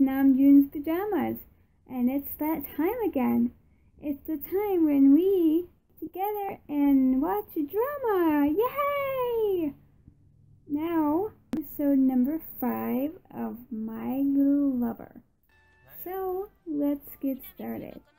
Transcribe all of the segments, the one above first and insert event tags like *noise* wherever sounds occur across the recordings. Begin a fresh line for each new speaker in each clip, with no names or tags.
Namjoon's pajamas. And it's that time again. It's the time when we together and watch a drama. Yay! Now, episode number five of My Little Lover. So, let's get started. *laughs*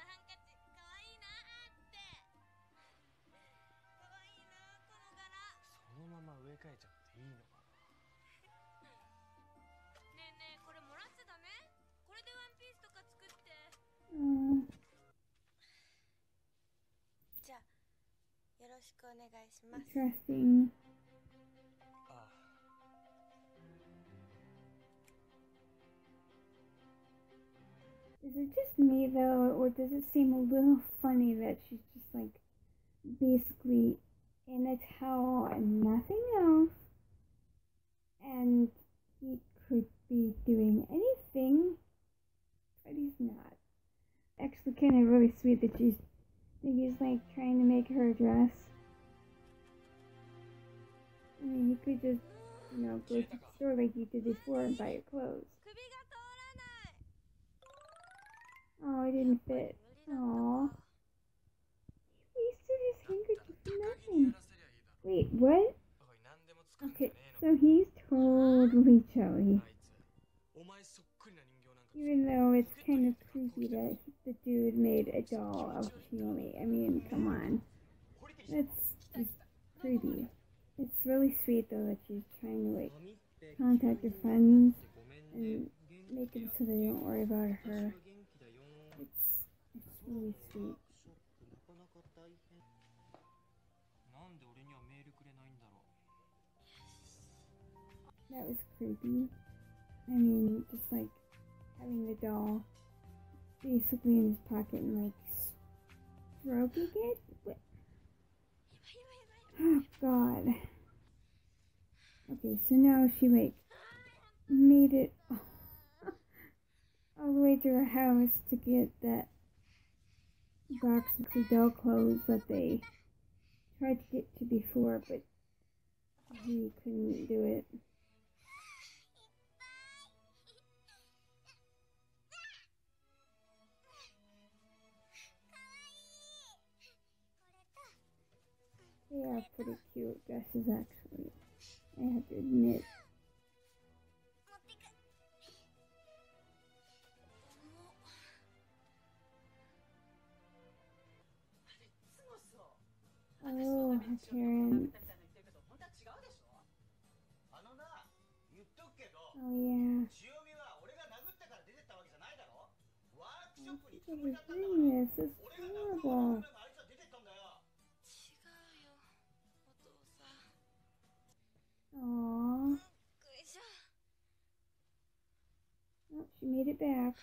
interesting. Is it just me though, or does it seem a little funny that she's just like basically in a towel and nothing else? And he could be doing anything, but he's not. Actually, kind of really sweet that she's he's like trying to make her dress you could just, you know, go to the store like you did before and buy your clothes. Oh, it didn't fit. Aww. He wasted his handkerchief for nothing. Wait, what? Okay, so he's totally Joey. Even though it's kind of creepy that the dude made a doll of Chiyomi. I mean, come on. That's creepy. It's really sweet though that she's trying to like contact her friends and make it so they don't worry about her. It's it's really sweet. That was creepy. I mean, just like having the doll basically in his pocket and like stroking it. Oh God. Okay, so now she like made it all the way to her house to get that box of doll clothes that they tried to get to before, but he couldn't do it. They are pretty cute dresses, actually. I have to admit. Oh,
Hachiran.
Oh, yeah. You this? A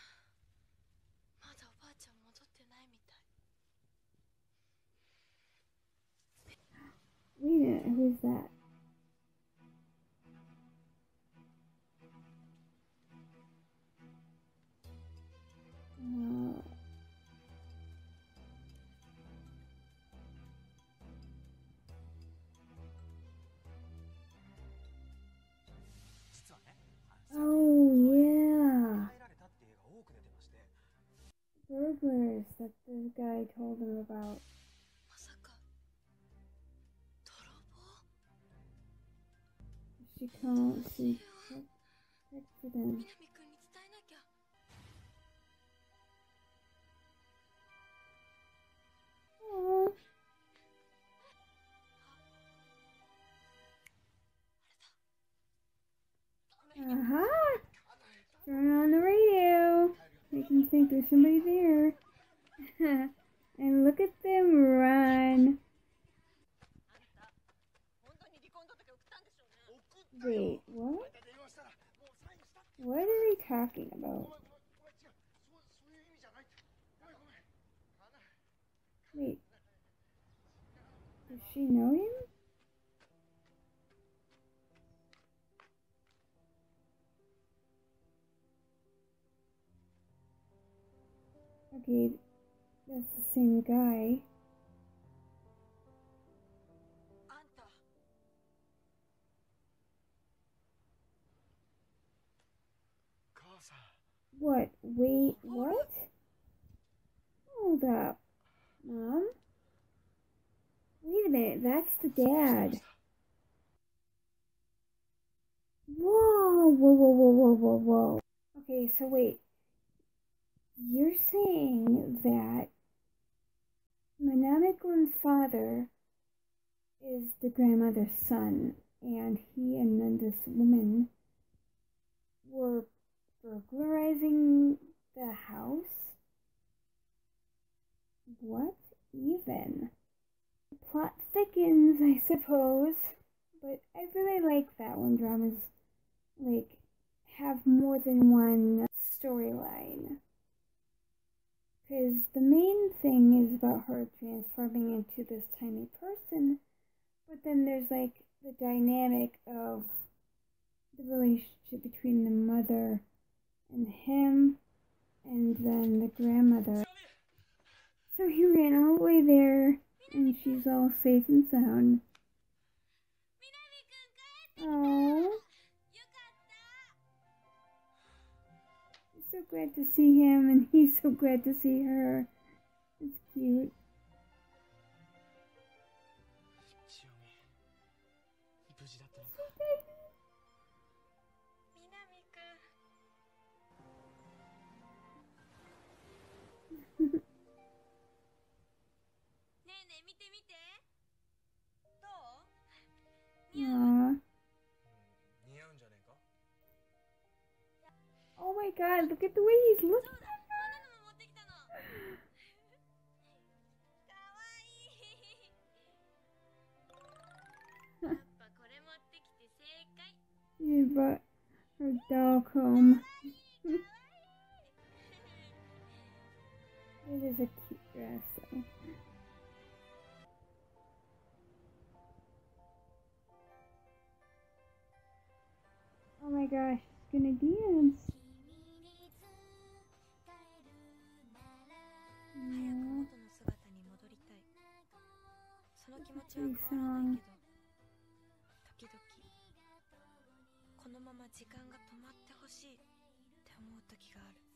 minute, who's that? that the guy told him about. She
can't see accident.
Aww. Aha! Turn on the radio. Make them think there's somebody there. *laughs* and look at them run. Wait, what? What are they talking about? Wait. Does she know him? Okay, that's the same guy. What? Wait, what? Hold up. Mom? Wait a minute, that's the dad. Whoa, whoa, whoa, whoa, whoa, whoa, whoa. Okay, so wait. You're saying that Minami-kun's father is the grandmother's son, and he and then this woman were burglarizing the house? What even? The plot thickens, I suppose. But I really like that when dramas like have more than one storyline. Because the main thing is about her transforming into this tiny person, but then there's like the dynamic of the relationship between the mother and him, and then the grandmother. So he ran all the way there, and she's all safe and sound. Oh. So glad to see him, and *laughs* he's so glad to see her. It's cute. *laughs*
千
Oh my god, look at the way he's looking *laughs* you brought her dog home. *laughs* it is a cute dress though. Oh my gosh, she's gonna dance.
その気持ちは変わらないけど時々このまま時間が止まってほしいって思う時がある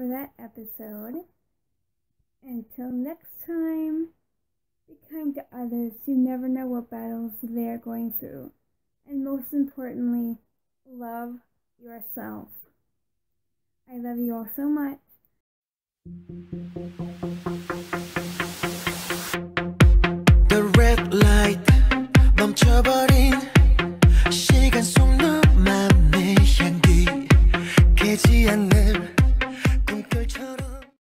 for that episode. Until next time, be kind to others. You never know what battles they're going through. And most importantly, love yourself. I love you all so much.